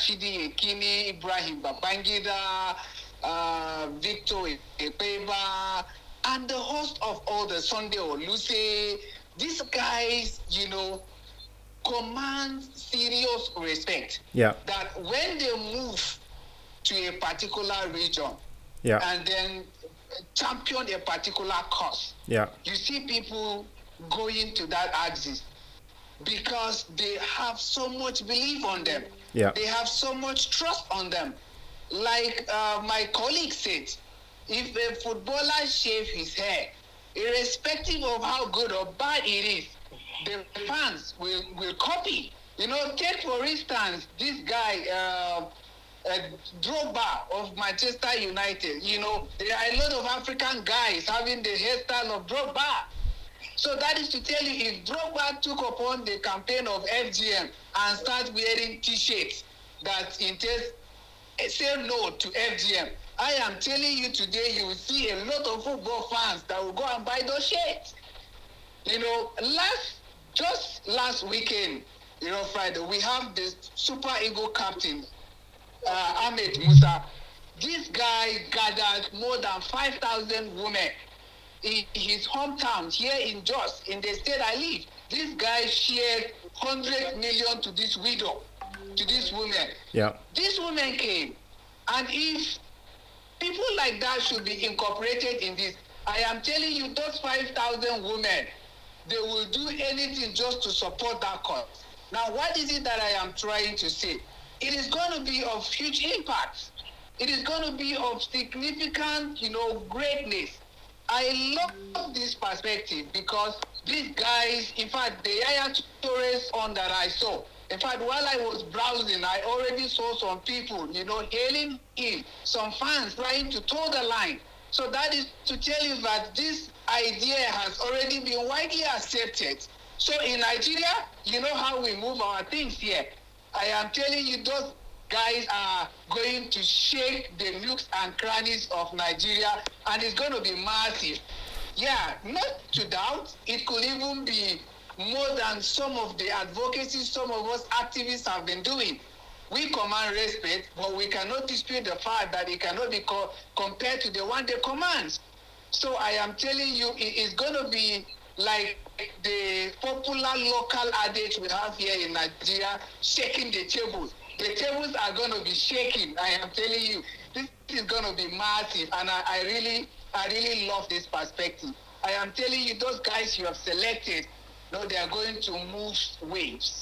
Rashidi Yekini, Ibrahim Babangida, uh, Victor Ikpeba, and the host of all the Sunday Oliseh. These guys, you know, command serious respect. Yeah. That when they move to a particular region Yeah. and then champion a particular cause, Yeah. you see people going to that axis because they have so much belief on them. Yeah. They have so much trust on them. Like uh, my colleague said, if a footballer shave his hair, irrespective of how good or bad it is, the fans will, will copy. You know, take for instance this guy, uh, uh, Drogba of Manchester United. You know, there are a lot of African guys having the hairstyle of Drogba. So that is to tell you, if Drogba took upon the campaign of FGM and start wearing T-shirts that entails eh, say no to FGM, I am telling you today, you will see a lot of football fans that will go and buy those shirts. You know, last just last weekend, you know, Friday, we have the Super Eagle captain, uh, Ahmed Musa. This guy gathered more than 5,000 women his hometown here in Jos, in the state I live. This guy shared 100 million to this widow, to this woman. Yeah. This woman came, and if people like that should be incorporated in this, I am telling you, those 5,000 women, they will do anything just to support that cause. Now, what is it that I am trying to say? It is going to be of huge impact. It is going to be of significant, you know, greatness. I love this perspective because these guys, in fact, the Yaya Torres on that I saw, in fact, while I was browsing, I already saw some people, you know, hailing him, some fans trying to toe the line. So that is to tell you that this idea has already been widely accepted. So in Nigeria, you know how we move our things here. I am telling you, those guys are going to shake the nooks and crannies of Nigeria, and it's going to be massive. Yeah, not to doubt, it could even be more than some of the advocacy some of us activists have been doing. We command respect, but we cannot dispute the fact that it cannot be co- compared to the one they command. So I am telling you, it is going to be like the popular local adage we have here in Nigeria, shaking the tables. The tables are going to be shaking. I am telling you, this is going to be massive, and I, I really, I really love this perspective. I am telling you, those guys you have selected, no, they are going to move waves.